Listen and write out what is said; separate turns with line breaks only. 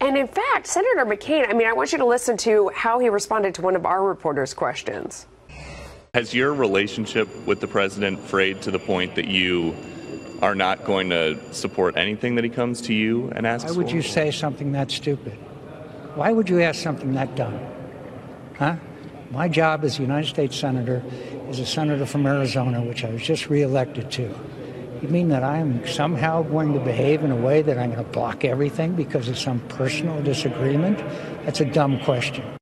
And in fact, Senator McCain, I mean, I want you to listen to how he responded to one of our reporters' questions.
Has your relationship with the president frayed to the point that you are not going to support anything that he comes to you and asks
Why would
for?
you say something that stupid? Why would you ask something that dumb? Huh? My job as a United States Senator is a senator from Arizona, which I was just reelected to. You mean that I'm somehow going to behave in a way that I'm going to block everything because of some personal disagreement? That's a dumb question.